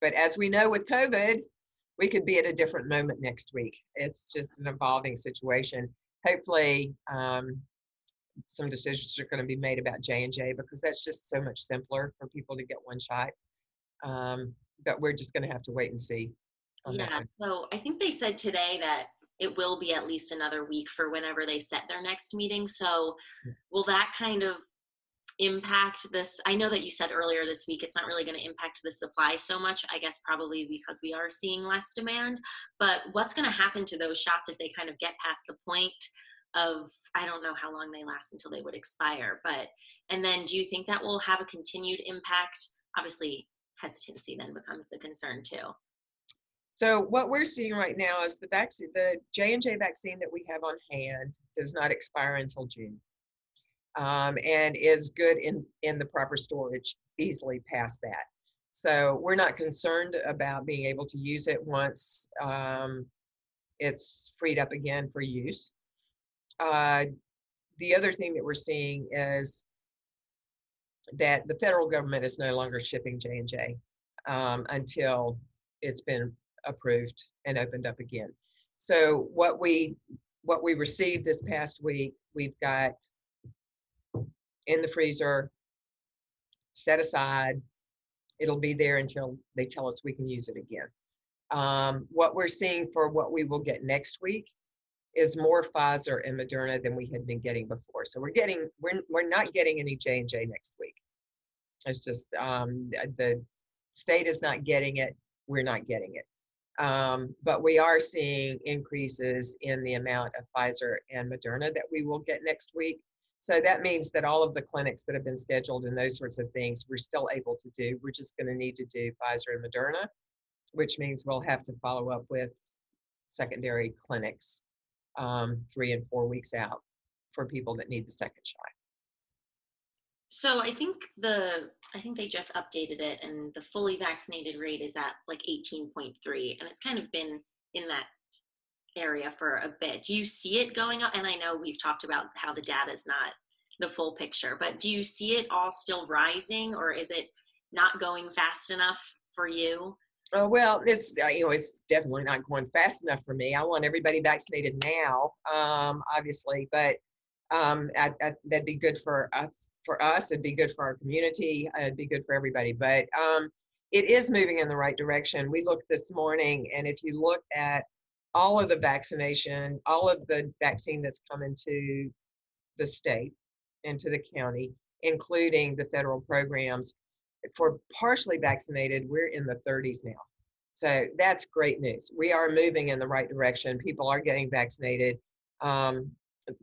but as we know with COVID, we could be at a different moment next week. It's just an evolving situation. Hopefully, um, some decisions are going to be made about J and J because that's just so much simpler for people to get one shot. Um, but we're just going to have to wait and see. yeah. So I think they said today that it will be at least another week for whenever they set their next meeting. So will that kind of impact this i know that you said earlier this week it's not really going to impact the supply so much i guess probably because we are seeing less demand but what's going to happen to those shots if they kind of get past the point of i don't know how long they last until they would expire but and then do you think that will have a continued impact? Obviously hesitancy then becomes the concern too. So what we're seeing right now is the vaccine the j&j vaccine that we have on hand does not expire until june um, and is good in, in the proper storage easily past that. So we're not concerned about being able to use it once um, it's freed up again for use. Uh, the other thing that we're seeing is that the federal government is no longer shipping J&J um, until it's been approved and opened up again. So what we what we received this past week, we've got in the freezer, set aside. It'll be there until they tell us we can use it again. Um, what we're seeing for what we will get next week is more Pfizer and Moderna than we had been getting before. So we're getting we're we're not getting any J and J next week. It's just um, the state is not getting it. We're not getting it. Um, but we are seeing increases in the amount of Pfizer and Moderna that we will get next week. So that means that all of the clinics that have been scheduled and those sorts of things, we're still able to do. We're just going to need to do Pfizer and Moderna, which means we'll have to follow up with secondary clinics um, three and four weeks out for people that need the second shot. So I think the I think they just updated it and the fully vaccinated rate is at like 18.3 and it's kind of been in that area for a bit. Do you see it going up? And I know we've talked about how the data is not the full picture, but do you see it all still rising or is it not going fast enough for you? Oh, well, it's uh, you know it's definitely not going fast enough for me. I want everybody vaccinated now, um, obviously, but um, I, I, that'd be good for us. For us, it'd be good for our community. It'd be good for everybody. But um, it is moving in the right direction. We looked this morning, and if you look at all of the vaccination, all of the vaccine that's coming to the state and to the county, including the federal programs. For partially vaccinated, we're in the 30s now. So that's great news. We are moving in the right direction. People are getting vaccinated. Um,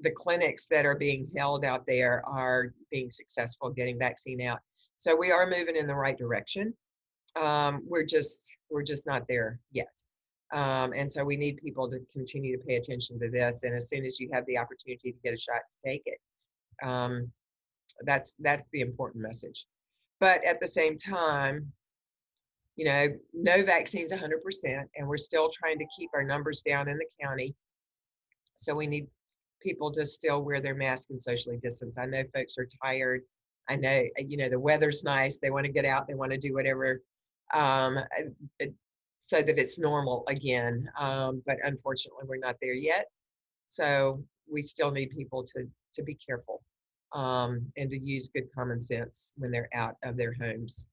the clinics that are being held out there are being successful getting vaccine out. So we are moving in the right direction. Um, we're just we're just not there yet. Um, and so we need people to continue to pay attention to this. And as soon as you have the opportunity to get a shot, to take it. Um, that's that's the important message. But at the same time, you know, no vaccines 100%, and we're still trying to keep our numbers down in the county. So we need people to still wear their mask and socially distance. I know folks are tired. I know, you know, the weather's nice. They want to get out. They want to do whatever. Um, so that it's normal again. Um, but unfortunately, we're not there yet. So we still need people to to be careful um, and to use good common sense when they're out of their homes